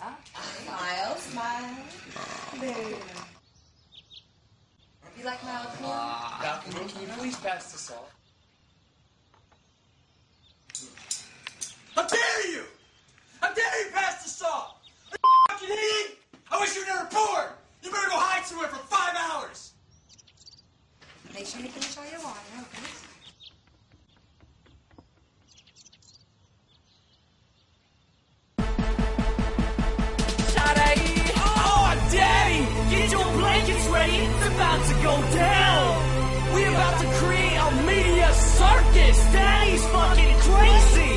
Ah, smile, smile. There. You like my appeal? Falcon, can you please pass the salt? How dare you! How dare you pass the salt! Are you fucking idiot? I wish you were never born! You better go hide somewhere for five hours! Make sure you finish all your water, okay? About to go down! We're about to create a media circus! Daddy's fucking crazy!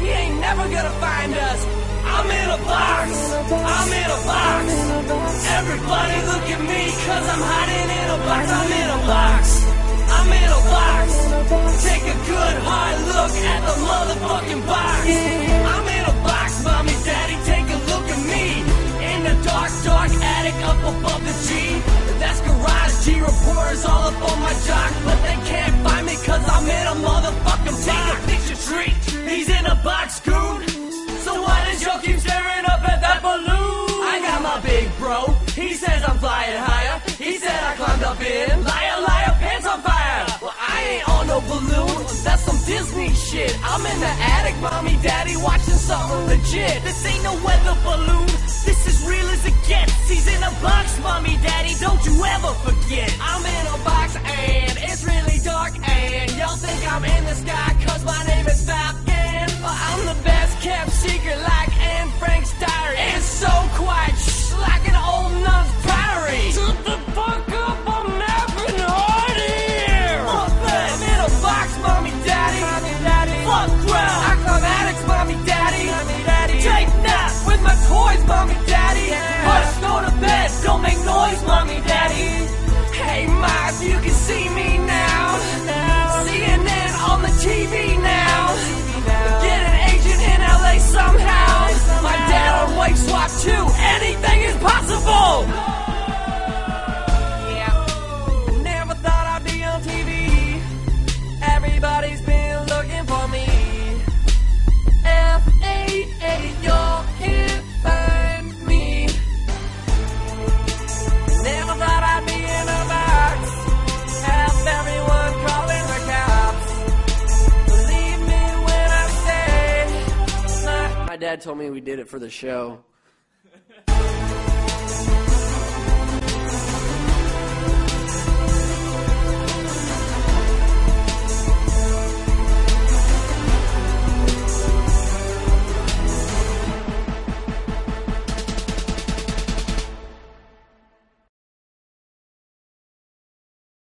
He ain't never gonna find us! I'm in a box! I'm in a box! Everybody look at me, cause I'm hiding in a box! I'm in a box! I'm in a box! Take a good hard look at the motherfucking box! I'm in a box, mommy, daddy, take a look at me! In the dark, dark attic up above the G. That's garage Reporters all up on my jock. But they can't find me cause I'm in a motherfucking. Take a picture treat. He's in a box, goon. So why does y'all keep staring up at that balloon? I got my big bro. He says I'm flying higher. He said I climbed up in. Liar, liar, pants on fire. Well, I ain't on no balloon. That's some Disney shit. I'm in the attic, mommy, daddy, watching something legit. This ain't no weather balloon. This is real gets. He's in a box, mommy, daddy. Don't you ever forget. I'm in a box and it's really dark and y'all think I'm in the sky cause my name dad told me we did it for the show.